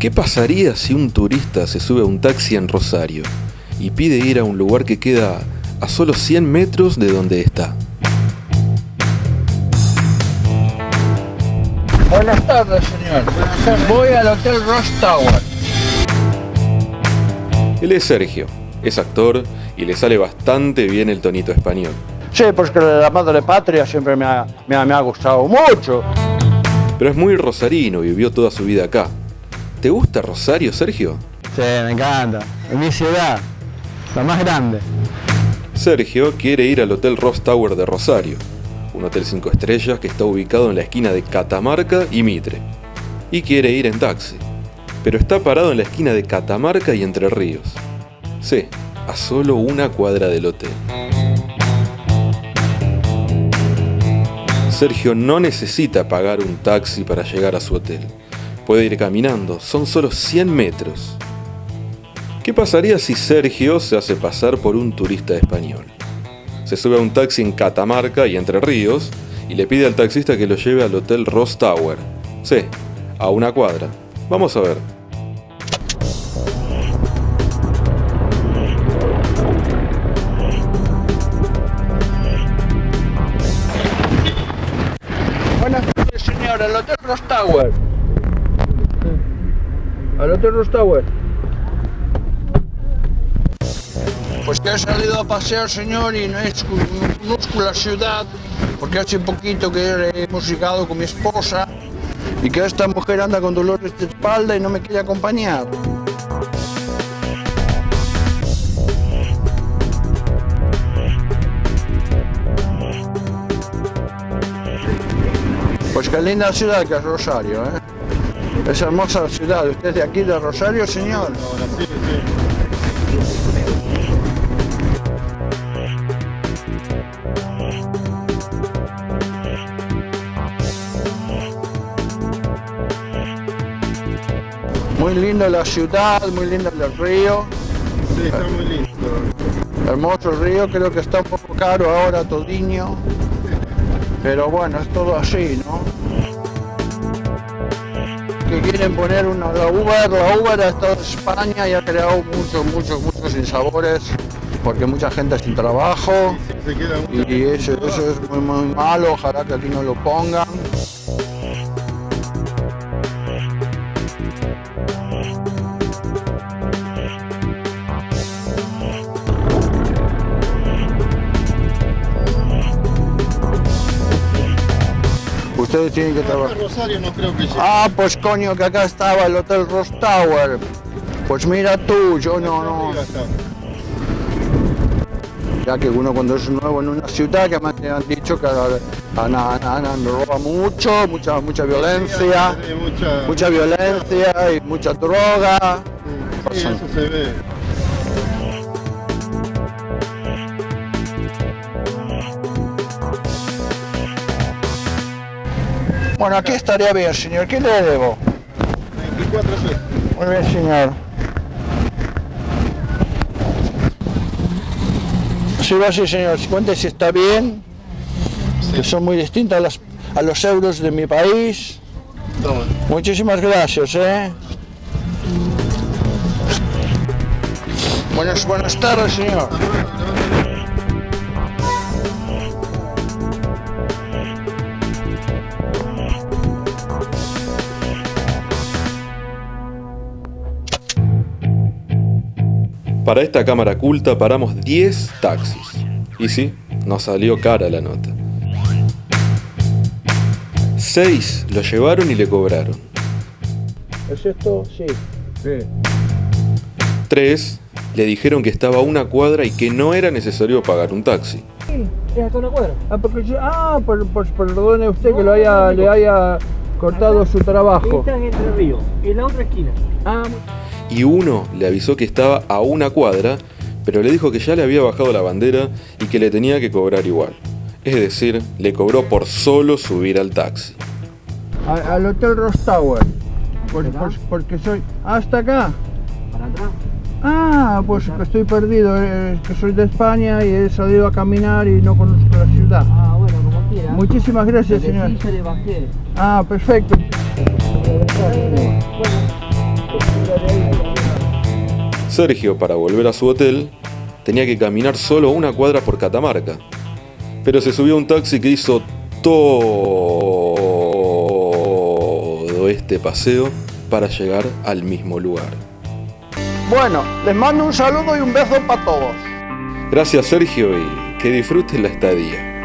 ¿Qué pasaría si un turista se sube a un taxi en Rosario y pide ir a un lugar que queda a solo 100 metros de donde está? Buenas tardes, señor. Voy al Hotel Ross Tower. Él es Sergio, es actor y le sale bastante bien el tonito español. Sí, porque la madre patria siempre me ha, me ha- me ha gustado mucho. Pero es muy rosarino y vivió toda su vida acá. ¿Te gusta Rosario, Sergio? Sí, me encanta. Es mi ciudad, la más grande. Sergio quiere ir al Hotel Ross Tower de Rosario, un hotel 5 estrellas que está ubicado en la esquina de Catamarca y Mitre. Y quiere ir en taxi, pero está parado en la esquina de Catamarca y Entre Ríos. Sí, a solo una cuadra del hotel. Sergio no necesita pagar un taxi para llegar a su hotel. Puede ir caminando, son solo 100 metros. ¿Qué pasaría si Sergio se hace pasar por un turista español? Se sube a un taxi en Catamarca y Entre Ríos y le pide al taxista que lo lleve al Hotel Ross Tower. Sí, a una cuadra. Vamos a ver. Buenas tardes, señor. Al Hotel Ross Tower. Al Hotel Ross Tower. Pues que he salido a pasear, señor, y no es no conozco la ciudad, porque hace poquito que hemos llegado con mi esposa y que esta mujer anda con dolores de espalda y no me quiere acompañar. Pues qué linda ciudad que es Rosario, ¿eh? Es hermosa ciudad. ¿Usted es de aquí, de Rosario, señor? Muy linda la ciudad, muy linda el río. Sí, está muy lindo. Hermoso el río, creo que está un poco caro ahora Todiño. Pero bueno, es todo así, ¿no? Que quieren poner una, la Uber, la ha estado en España y ha creado muchos, muchos, muchos sinsabores, porque mucha gente sin trabajo y eso, eso es muy, muy malo, ojalá que aquí no lo pongan. Ustedes tienen que trabajar. Rosario no creo que llegue. Ah, pues coño, que acá estaba el Hotel Ross Tower. Pues mira tú, yo no, no. Ya que uno cuando es nuevo en una ciudad, que me han dicho que andan, andan, roba mucho, mucha, mucha violencia, mucha, mucha violencia y mucha droga. Sí, eso se ve. Bueno, aquí estaría bien, señor. ¿Qué le debo? 24 pesos. Muy bien, señor. Sí, va así, señor. Cuente si está bien, que son muy distintas a, las- a los euros de mi país. Toma. Muchísimas gracias, ¿eh? Buenas, buenas tardes, señor. Para esta cámara culta paramos 10 taxis. Y sí, nos salió cara la nota. 6 lo llevaron y le cobraron. ¿Es esto? Sí. Sí. 3 le dijeron que estaba a una cuadra y que no era necesario pagar un taxi. Es hasta una cuadra. Ah, porque yo- ah por, por- perdone usted que lo haya, le haya cortado su trabajo. Esta es Entre Ríos, en la otra esquina. Ah, Y uno le avisó que estaba a una cuadra, pero le dijo que ya le había bajado la bandera y que le tenía que cobrar igual. Es decir, le cobró por solo subir al taxi. al Hotel Ross Tower. Por- por- porque soy. ¿Hasta acá? Para atrás. Ah, pues que estoy perdido, eh, que soy de España y he salido a caminar y no conozco la ciudad. Ah, bueno, como quiera. Muchísimas gracias, señor. Ah, perfecto. Sergio, para volver a su hotel, tenía que caminar solo una cuadra por Catamarca, pero se subió a un taxi que hizo todo este paseo para llegar al mismo lugar. Bueno, les mando un saludo y un beso para todos. Gracias Sergio y que disfrutes la estadía.